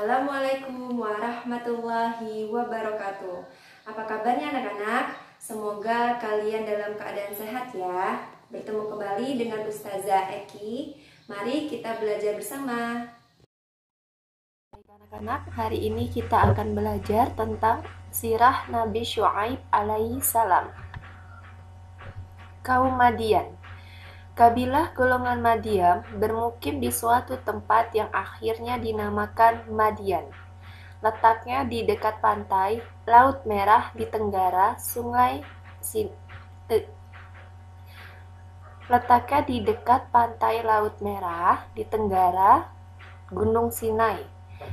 Assalamualaikum warahmatullahi wabarakatuh. Apa kabarnya anak-anak? Semoga kalian dalam keadaan sehat ya. Bertemu kembali dengan Ustazah Eki. Mari kita belajar bersama. Anak-anak, hari ini kita akan belajar tentang sirah Nabi Shu'aib alaihi salam. Kaum Madian Kabilah golongan Madian bermukim di suatu tempat yang akhirnya dinamakan Madian. Letaknya di dekat pantai, Laut Merah di tenggara, Sungai Sin te, Letaknya di dekat pantai Laut Merah di tenggara Gunung Sinai.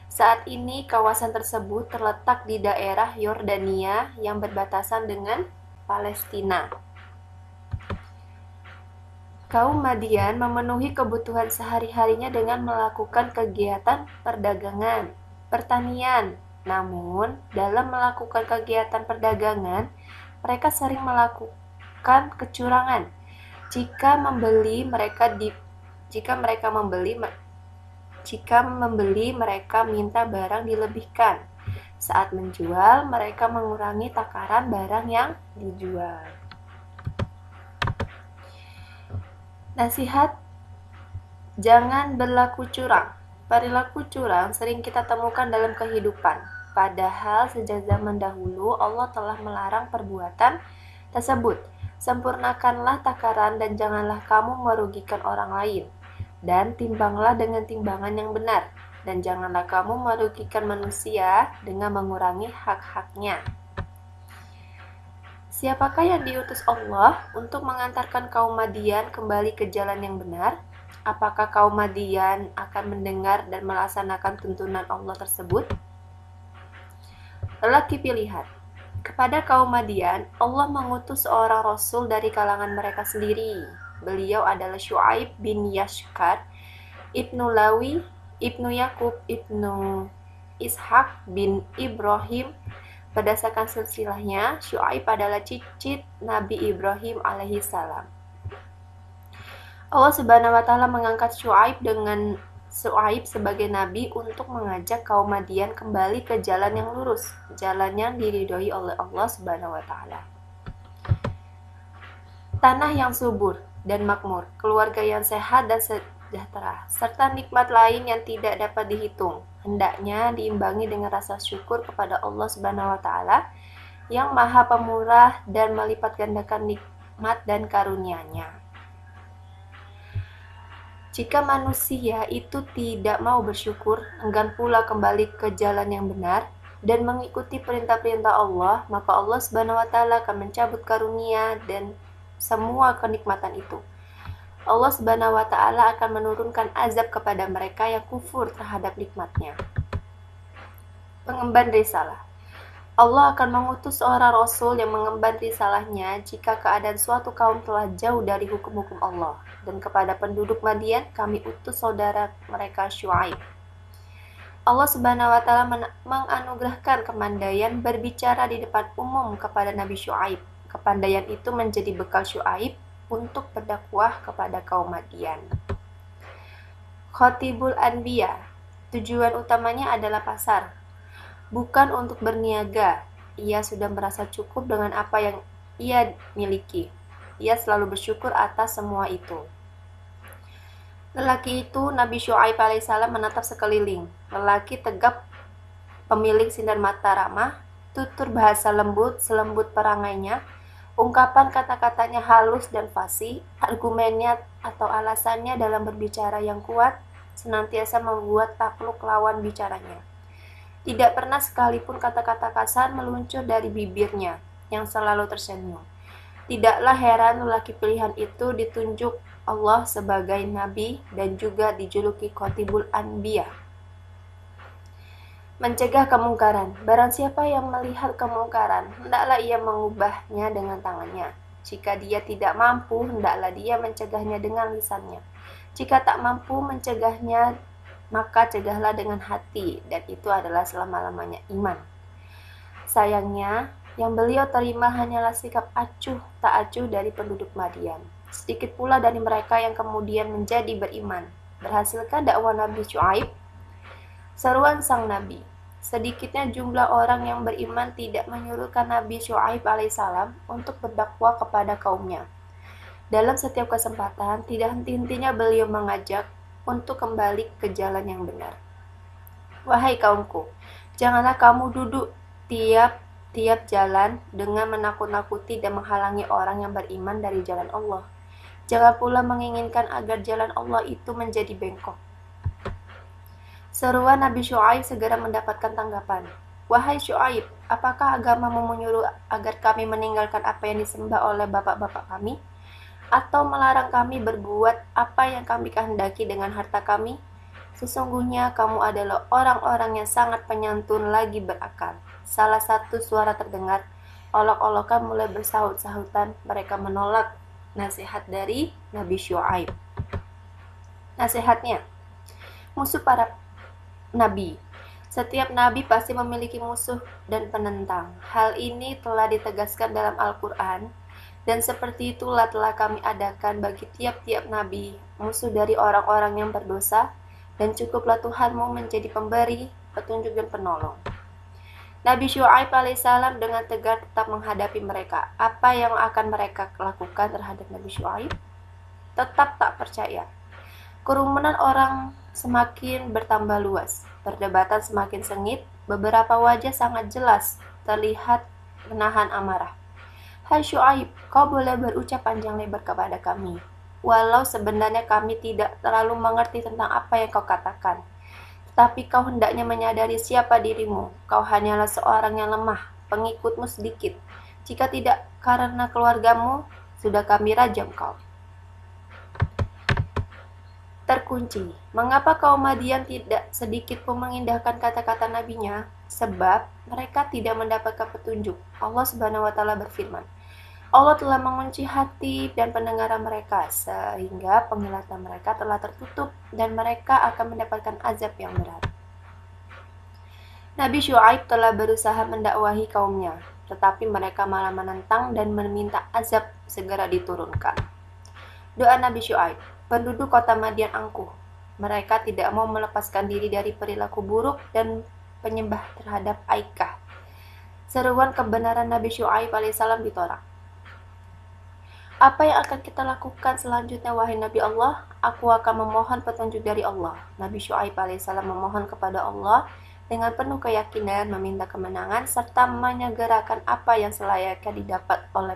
Saat ini kawasan tersebut terletak di daerah Yordania yang berbatasan dengan Palestina. Kaum Madian memenuhi kebutuhan sehari-harinya dengan melakukan kegiatan perdagangan, pertanian. Namun, dalam melakukan kegiatan perdagangan, mereka sering melakukan kecurangan. Jika membeli, mereka di jika mereka membeli jika membeli mereka minta barang dilebihkan. Saat menjual, mereka mengurangi takaran barang yang dijual. Nasihat Jangan berlaku curang. Perilaku curang sering kita temukan dalam kehidupan. Padahal sejak zaman dahulu Allah telah melarang perbuatan tersebut. Sempurnakanlah takaran dan janganlah kamu merugikan orang lain. Dan timbanglah dengan timbangan yang benar. Dan janganlah kamu merugikan manusia dengan mengurangi hak-haknya. Siapakah yang diutus Allah untuk mengantarkan kaum Madian kembali ke jalan yang benar? Apakah kaum Madian akan mendengar dan melaksanakan tuntunan Allah tersebut? Lelaki pilihan Kepada kaum Madian, Allah mengutus seorang rasul dari kalangan mereka sendiri. Beliau adalah Shu'aib bin Yashkar, Ibnu Lawi, Ibnu Yakub, Ibnu Ishak bin Ibrahim, Berdasarkan silsilahnya, Syuaib adalah cicit Nabi Ibrahim alaihi salam. Allah Subhanahu wa taala mengangkat Syuaib dengan Syuaib sebagai nabi untuk mengajak kaum Madian kembali ke jalan yang lurus, jalan yang diridhoi oleh Allah Subhanahu wa taala. Tanah yang subur dan makmur, keluarga yang sehat dan sejahtera, serta nikmat lain yang tidak dapat dihitung hendaknya diimbangi dengan rasa syukur kepada Allah Subhanahu wa taala yang Maha Pemurah dan melipat gandakan nikmat dan karunia-Nya. Jika manusia itu tidak mau bersyukur, enggan pula kembali ke jalan yang benar dan mengikuti perintah-perintah Allah, maka Allah Subhanahu wa taala akan mencabut karunia dan semua kenikmatan itu. Allah Subhanahu wa taala akan menurunkan azab kepada mereka yang kufur terhadap nikmatnya. Pengemban risalah Allah akan mengutus seorang rasul yang mengemban risalahnya jika keadaan suatu kaum telah jauh dari hukum-hukum Allah. Dan kepada penduduk Madian, kami utus saudara mereka Shu'aib. Allah Subhanahu wa taala menganugerahkan kemandaian berbicara di depan umum kepada Nabi Shu'aib. Kepandaian itu menjadi bekal Shu'aib untuk berdakwah kepada kaum Madian. Khotibul Anbiya Tujuan utamanya adalah pasar, bukan untuk berniaga. Ia sudah merasa cukup dengan apa yang ia miliki. Ia selalu bersyukur atas semua itu. Lelaki itu Nabi Shu'aib alaihissalam menatap sekeliling. Lelaki tegap, pemilik sinar mata ramah, tutur bahasa lembut, selembut perangainya, Ungkapan kata-katanya halus dan fasih, argumennya atau alasannya dalam berbicara yang kuat senantiasa membuat takluk lawan bicaranya. Tidak pernah sekalipun kata-kata kasar meluncur dari bibirnya yang selalu tersenyum. Tidaklah heran lelaki pilihan itu ditunjuk Allah sebagai nabi dan juga dijuluki Qotibul Anbiya Mencegah kemungkaran. Barang siapa yang melihat kemungkaran, hendaklah ia mengubahnya dengan tangannya. Jika dia tidak mampu, hendaklah dia mencegahnya dengan lisannya. Jika tak mampu mencegahnya, maka cegahlah dengan hati, dan itu adalah selama-lamanya iman. Sayangnya, yang beliau terima hanyalah sikap acuh tak acuh dari penduduk Madian. Sedikit pula dari mereka yang kemudian menjadi beriman. Berhasilkah dakwah Nabi Shu'aib Seruan sang Nabi. Sedikitnya jumlah orang yang beriman tidak menyuruhkan Nabi Shu'aib alaihissalam untuk berdakwah kepada kaumnya. Dalam setiap kesempatan, tidak henti-hentinya beliau mengajak untuk kembali ke jalan yang benar. Wahai kaumku, janganlah kamu duduk tiap-tiap jalan dengan menakut-nakuti dan menghalangi orang yang beriman dari jalan Allah. Jangan pula menginginkan agar jalan Allah itu menjadi bengkok. Seruan Nabi Shu'aib segera mendapatkan tanggapan. Wahai Shu'aib, apakah agamamu menyuruh agar kami meninggalkan apa yang disembah oleh bapak-bapak kami? atau melarang kami berbuat apa yang kami kehendaki dengan harta kami? Sesungguhnya kamu adalah orang-orang yang sangat penyantun lagi berakal. Salah satu suara terdengar, olok-olokan mulai bersahut-sahutan. Mereka menolak nasihat dari Nabi Shu'aib. Nasihatnya, musuh para nabi. Setiap nabi pasti memiliki musuh dan penentang. Hal ini telah ditegaskan dalam Al-Quran dan seperti itulah telah kami adakan bagi tiap-tiap nabi, musuh dari orang-orang yang berdosa, dan cukuplah Tuhanmu menjadi pemberi, petunjuk dan penolong. Nabi Syuaib alaihissalam dengan tegar tetap menghadapi mereka. Apa yang akan mereka lakukan terhadap Nabi Syuaib? Tetap tak percaya. Kerumunan orang semakin bertambah luas. Perdebatan semakin sengit. Beberapa wajah sangat jelas terlihat menahan amarah. Hai Syuaib, kau boleh berucap panjang lebar kepada kami. Walau sebenarnya kami tidak terlalu mengerti tentang apa yang kau katakan. Tapi kau hendaknya menyadari siapa dirimu. Kau hanyalah seorang yang lemah, pengikutmu sedikit. Jika tidak karena keluargamu, sudah kami rajam kau. Terkunci. Mengapa kaum Madian tidak sedikit pun mengindahkan kata-kata nabinya? Sebab mereka tidak mendapatkan petunjuk. Allah Subhanahu wa taala berfirman, Allah telah mengunci hati dan pendengaran mereka sehingga penglihatan mereka telah tertutup dan mereka akan mendapatkan azab yang berat. Nabi Shu'aib telah berusaha mendakwahi kaumnya, tetapi mereka malah menentang dan meminta azab segera diturunkan. Doa Nabi Shu'aib, penduduk kota Madian angkuh. Mereka tidak mau melepaskan diri dari perilaku buruk dan penyembah terhadap Aikah. Seruan kebenaran Nabi Shu'aib alaihissalam ditolak. Apa yang akan kita lakukan selanjutnya wahai Nabi Allah? Aku akan memohon petunjuk dari Allah. Nabi Shu'aib alaihissalam memohon kepada Allah dengan penuh keyakinan meminta kemenangan serta menyegerakan apa yang selayaknya didapat oleh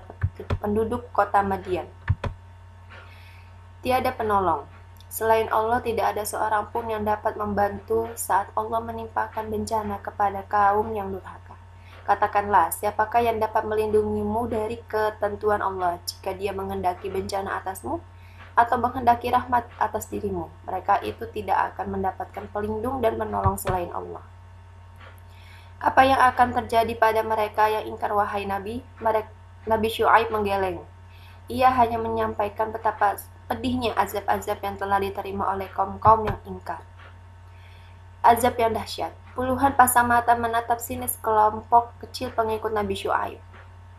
penduduk kota Madian. Tiada penolong. Selain Allah tidak ada seorang pun yang dapat membantu saat Allah menimpakan bencana kepada kaum yang durhaka. Katakanlah, siapakah yang dapat melindungimu dari ketentuan Allah jika dia menghendaki bencana atasmu atau menghendaki rahmat atas dirimu? Mereka itu tidak akan mendapatkan pelindung dan menolong selain Allah. Apa yang akan terjadi pada mereka yang ingkar wahai Nabi? Mereka, Nabi Syuaib menggeleng. Ia hanya menyampaikan betapa pedihnya azab-azab yang telah diterima oleh kaum-kaum yang ingkar. Azab yang dahsyat. Puluhan pasang mata menatap sinis kelompok kecil pengikut Nabi Shu'aib.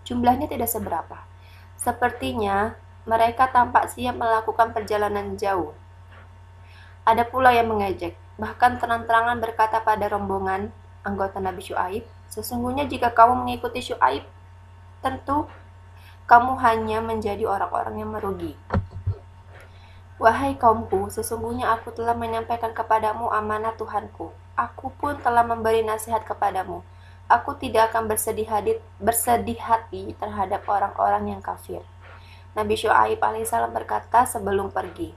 Jumlahnya tidak seberapa. Sepertinya mereka tampak siap melakukan perjalanan jauh. Ada pula yang mengejek, bahkan terang-terangan berkata pada rombongan anggota Nabi Shu'aib, sesungguhnya jika kamu mengikuti Shu'aib, tentu kamu hanya menjadi orang-orang yang merugi. Wahai kaumku, sesungguhnya aku telah menyampaikan kepadamu amanah Tuhanku aku pun telah memberi nasihat kepadamu. Aku tidak akan bersedih hati, bersedih hati terhadap orang-orang yang kafir. Nabi Shu'aib alaihissalam berkata sebelum pergi.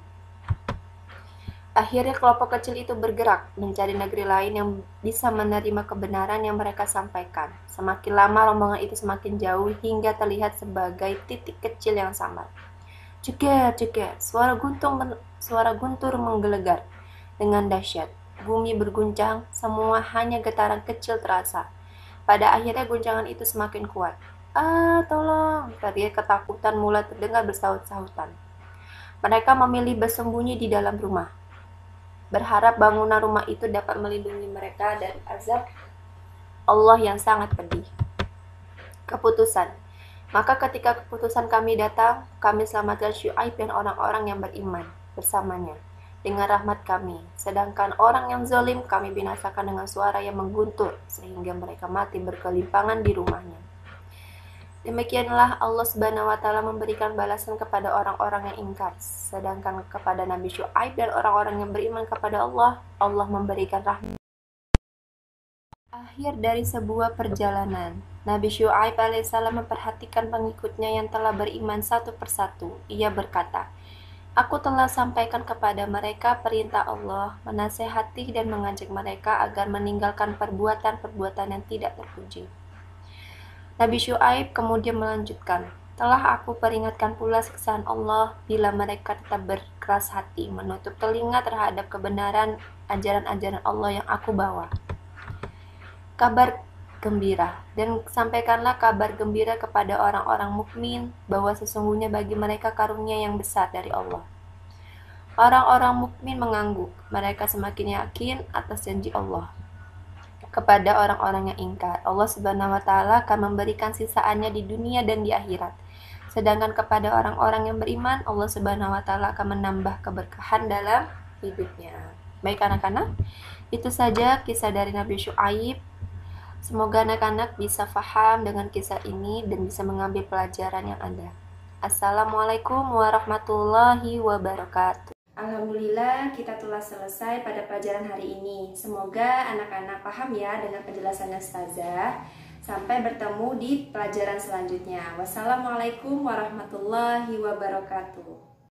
Akhirnya kelompok kecil itu bergerak mencari negeri lain yang bisa menerima kebenaran yang mereka sampaikan. Semakin lama rombongan itu semakin jauh hingga terlihat sebagai titik kecil yang samar. Cegat, cegat, suara guntur, suara guntur menggelegar dengan dahsyat. Bumi berguncang, semua hanya getaran kecil terasa. Pada akhirnya guncangan itu semakin kuat. Ah, tolong! Teriak ketakutan mulai terdengar bersahut-sahutan. Mereka memilih bersembunyi di dalam rumah. Berharap bangunan rumah itu dapat melindungi mereka dari azab Allah yang sangat pedih. Keputusan. Maka ketika keputusan kami datang, kami selamatkan Syuaib dan orang-orang yang beriman bersamanya. dengan rahmat kami. Sedangkan orang yang zalim kami binasakan dengan suara yang mengguntur sehingga mereka mati berkelimpangan di rumahnya. Demikianlah Allah Subhanahu wa taala memberikan balasan kepada orang-orang yang ingkar. Sedangkan kepada Nabi Syuaib dan orang-orang yang beriman kepada Allah, Allah memberikan rahmat. Akhir dari sebuah perjalanan, Nabi Syuaib alaihissalam memperhatikan pengikutnya yang telah beriman satu persatu. Ia berkata, Aku telah sampaikan kepada mereka perintah Allah, menasehati dan mengajak mereka agar meninggalkan perbuatan-perbuatan yang tidak terpuji. Nabi Syuaib kemudian melanjutkan, telah aku peringatkan pula siksaan Allah bila mereka tetap berkeras hati menutup telinga terhadap kebenaran ajaran-ajaran Allah yang aku bawa. Kabar gembira dan sampaikanlah kabar gembira kepada orang-orang mukmin bahwa sesungguhnya bagi mereka karunia yang besar dari Allah. Orang-orang mukmin mengangguk, mereka semakin yakin atas janji Allah. Kepada orang-orang yang ingkar, Allah Subhanahu wa taala akan memberikan sisaannya di dunia dan di akhirat. Sedangkan kepada orang-orang yang beriman, Allah Subhanahu wa taala akan menambah keberkahan dalam hidupnya. Baik anak-anak, itu saja kisah dari Nabi Syuaib Semoga anak-anak bisa faham dengan kisah ini dan bisa mengambil pelajaran yang ada. Assalamualaikum warahmatullahi wabarakatuh. Alhamdulillah kita telah selesai pada pelajaran hari ini. Semoga anak-anak paham ya dengan penjelasan Ustazah. Sampai bertemu di pelajaran selanjutnya. Wassalamualaikum warahmatullahi wabarakatuh.